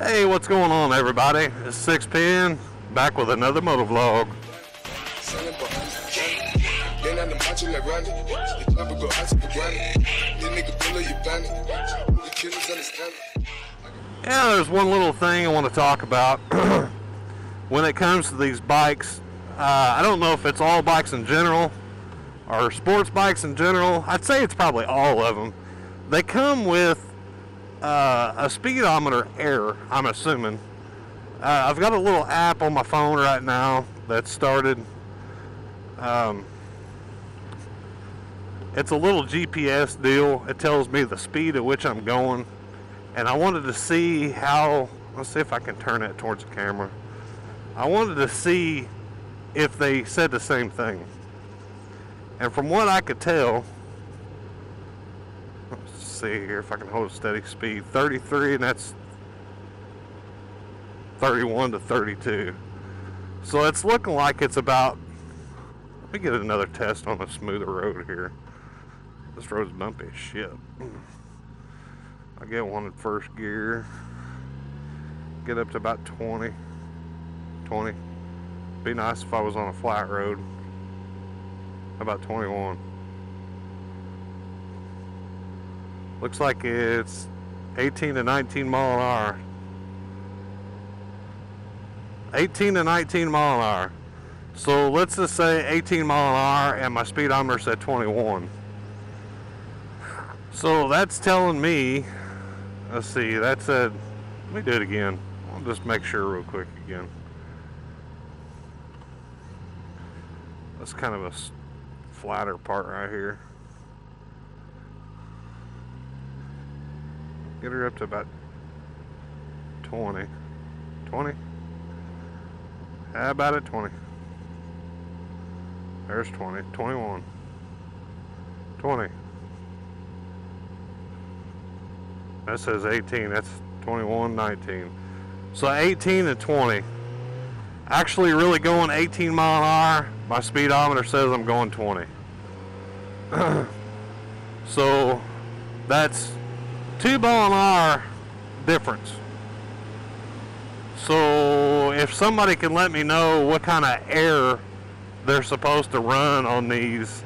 Hey, what's going on, everybody? It's Six Pin back with another motovlog. Yeah, there's one little thing I want to talk about when it comes to these bikes. Uh, I don't know if it's all bikes in general or sports bikes in general. I'd say it's probably all of them. They come with uh, a speedometer error, I'm assuming. Uh, I've got a little app on my phone right now that started. Um, it's a little GPS deal. It tells me the speed at which I'm going. And I wanted to see how, let's see if I can turn it towards the camera. I wanted to see if they said the same thing. And from what I could tell, see here if I can hold a steady speed 33, and that's 31 to 32. So it's looking like it's about. Let me get another test on a smoother road here. This road's bumpy as shit. I get one in first gear. Get up to about 20. 20. Be nice if I was on a flat road. About 21. Looks like it's 18 to 19 mile an hour. 18 to 19 mile an hour. So let's just say 18 mile an hour and my speedometer said 21. So that's telling me, let's see, that said, let me do it again. I'll just make sure real quick again. That's kind of a flatter part right here. Get her up to about 20. 20? How about it? 20. There's 20. 21. 20. That says 18. That's 21, 19. So 18 and 20. Actually, really going 18 mile an hour. My speedometer says I'm going 20. so that's two mile an hour difference. So if somebody can let me know what kind of air they're supposed to run on these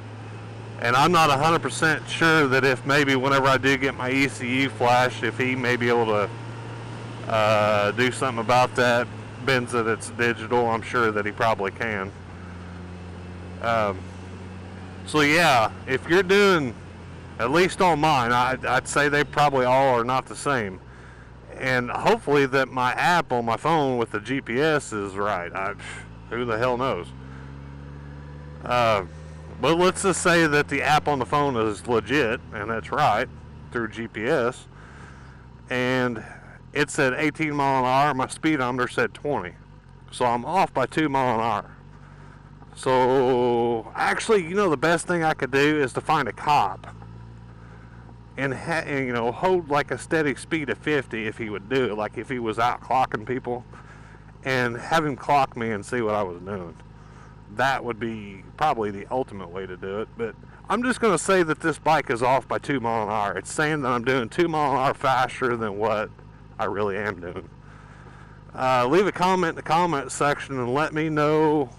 and I'm not 100% sure that if maybe whenever I do get my ECU flash, if he may be able to uh, do something about that, bends that it's digital, I'm sure that he probably can. Um, so yeah, if you're doing, at least on mine, I, I'd say they probably all are not the same. And hopefully that my app on my phone with the GPS is right. I, who the hell knows? Uh, but let's just say that the app on the phone is legit, and that's right, through GPS. And it said 18 mile an hour, my speedometer said 20. So I'm off by 2 mile an hour. So actually, you know, the best thing I could do is to find a cop and, ha- you know hold like a steady speed of 50 if he would do it, like if he was out clocking people, and have him clock me and see what I was doing that would be probably the ultimate way to do it. But I'm just going to say that this bike is off by two mile an hour. It's saying that I'm doing two mile an hour faster than what I really am doing. Uh, leave a comment in the comment section and let me know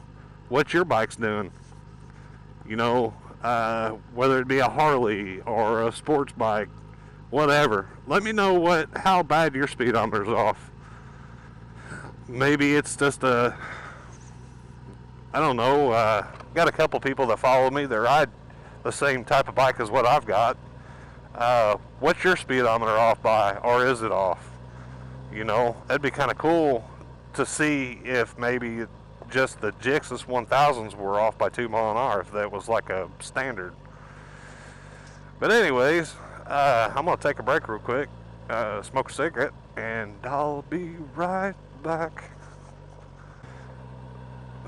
what your bike's doing. You know, uh, whether it be a Harley or a sports bike, whatever. Let me know what how bad your speedometer's off. Maybe it's just a I don't know. Uh, got a couple people that follow me that ride the same type of bike as what I've got. Uh, what's your speedometer off by, or is it off? You know, that'd be kind of cool to see if maybe just the Gixxus 1000s were off by two mile an hour, if that was like a standard. But anyways, uh, I'm gonna take a break real quick, uh, smoke a cigarette, and I'll be right back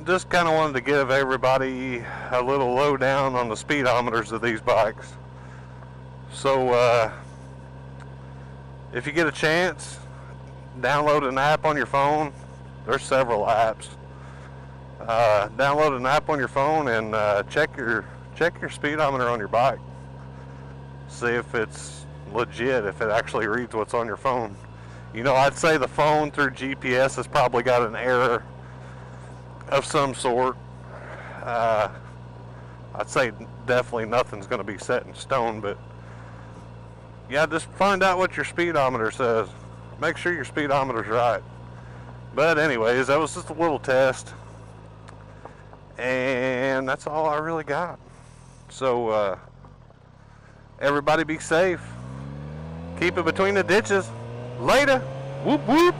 just kind of wanted to give everybody a little lowdown on the speedometers of these bikes. So, uh, if you get a chance, download an app on your phone. There's several apps. Uh, download an app on your phone and uh, check your check your speedometer on your bike. See if it's legit, if it actually reads what's on your phone. You know, I'd say the phone through GPS has probably got an error of some sort. Uh, I'd say definitely nothing's going to be set in stone, but yeah, just find out what your speedometer says. Make sure your speedometer's right. But anyways, that was just a little test. And that's all I really got. So, uh, everybody be safe. Keep it between the ditches. Later. Whoop whoop.